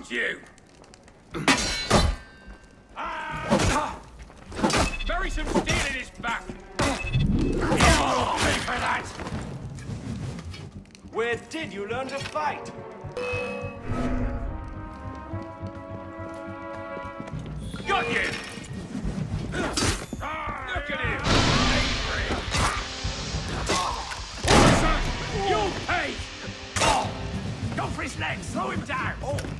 Found you! Bury some steel in his back! Pay for that! Where did you learn to fight? Got you! Look at him! Angry! You'll pay! Go for his legs! Slow him down! Ah,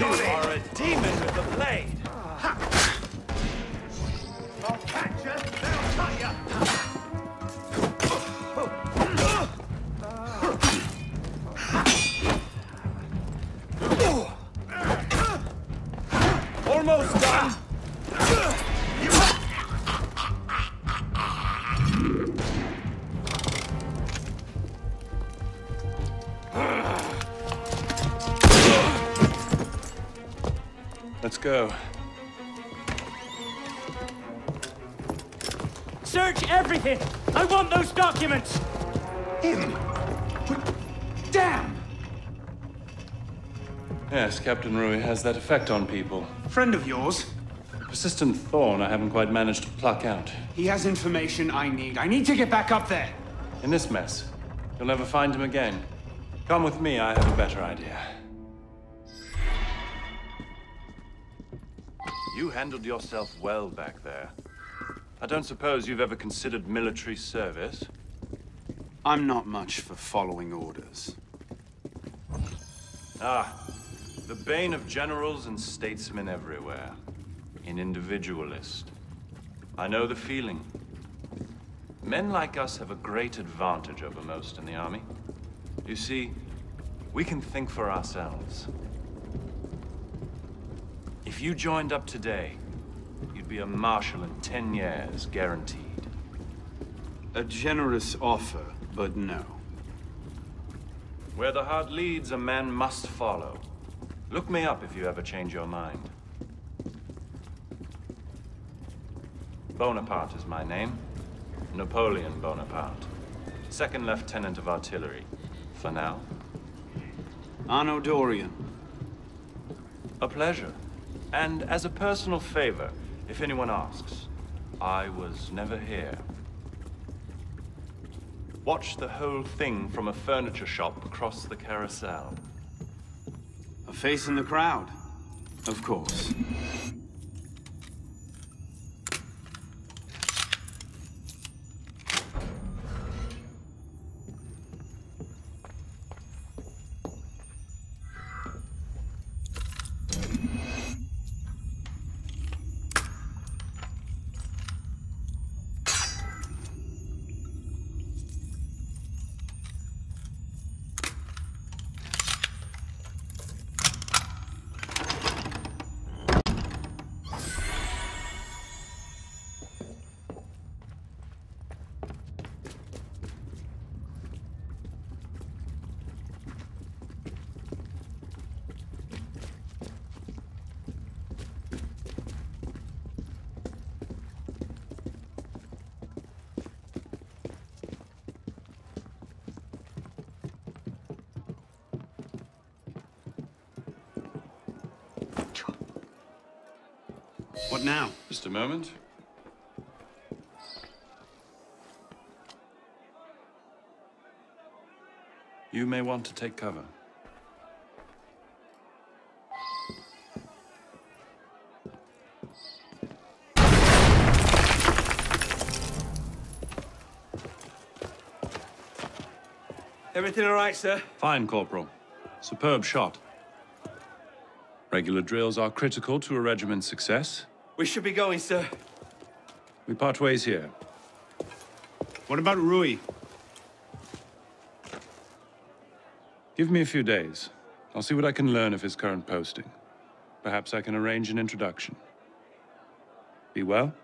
You are a demon with a blade. I'll catch you, then I'll cut you. Almost done. Let's go. Search everything! I want those documents! Him? Damn! Yes, Captain Rouille has that effect on people. Friend of yours? A Persistent thorn I haven't quite managed to pluck out. He has information I need. I need to get back up there. In this mess, you'll never find him again. Come with me, I have a better idea. You handled yourself well back there. I don't suppose you've ever considered military service? I'm not much for following orders. Ah, the bane of generals and statesmen everywhere. An individualist. I know the feeling. Men like us have a great advantage over most in the army. You see, we can think for ourselves. If you joined up today, you'd be a marshal in ten years, guaranteed. A generous offer, but no. Where the heart leads, a man must follow. Look me up if you ever change your mind. Bonaparte is my name. Napoleon Bonaparte. Second Lieutenant of Artillery. For now. Arno Dorian. A pleasure. And as a personal favor, if anyone asks, I was never here. Watch the whole thing from a furniture shop across the carousel. A face in the crowd. Of course. What now? Just a moment. You may want to take cover. Everything all right, sir? Fine, Corporal. Superb shot. Regular drills are critical to a regiment's success. We should be going, sir. We part ways here. What about Rouille? Give me a few days. I'll see what I can learn of his current posting. Perhaps I can arrange an introduction. Be well?